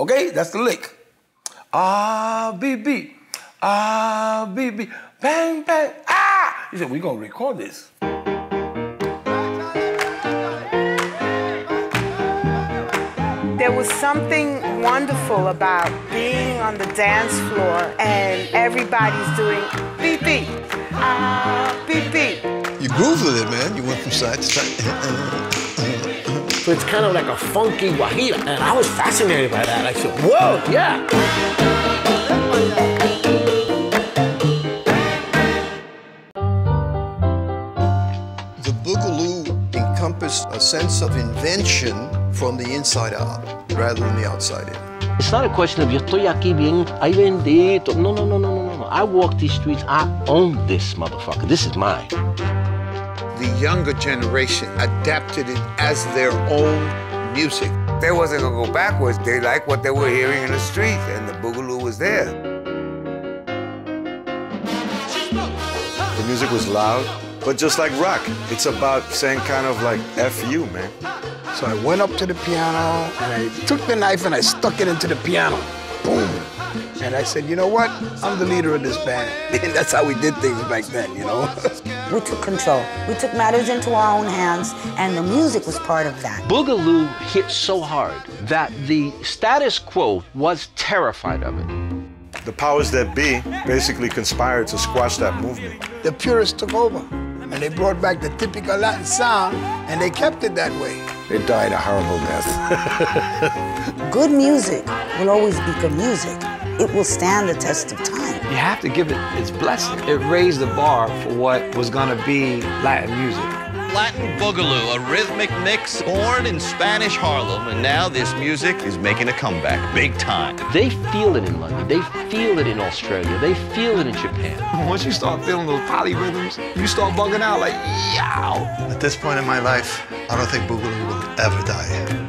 Okay, that's the lick. Ah, beep. Ah, beep. Bang, bang. Ah! He said, we're going to record this. There was something wonderful about being on the dance floor and everybody's doing beep, ah. You groove with it, man. You went from side to side. So it's kind of like a funky guajira. And I was fascinated by that. I said, whoa, yeah. The Boogaloo encompassed a sense of invention from the inside out rather than the outside in. It's not a question of yo estoy aquí bien, ay bendito. No, no, no, no, no, no. I walk these streets. I own this motherfucker. This is mine. The younger generation adapted it as their own music. They wasn't gonna go backwards. They liked what they were hearing in the streets, and the boogaloo was there. The music was loud, but just like rock, it's about saying kind of like F you, man. So I went up to the piano and I took the knife and I stuck it into the piano. Boom. And I said, you know what? I'm the leader of this band. And that's how we did things back then, you know? We took control. We took matters into our own hands, and the music was part of that. Boogaloo hit so hard that the status quo was terrified of it. The powers that be basically conspired to squash that movement. The purists took over. And they brought back the typical Latin sound, and they kept it that way. They died a horrible death. Good music will always be good music. It will stand the test of time. You have to give it its blessing. It raised the bar for what was gonna be Latin music. Latin Boogaloo, a rhythmic mix born in Spanish Harlem, and now this music is making a comeback, big time. They feel it in London. They feel it in Australia. They feel it in Japan. Once you start feeling those polyrhythms, you start bugging out like, yow. At this point in my life, I don't think Boogaloo will ever die.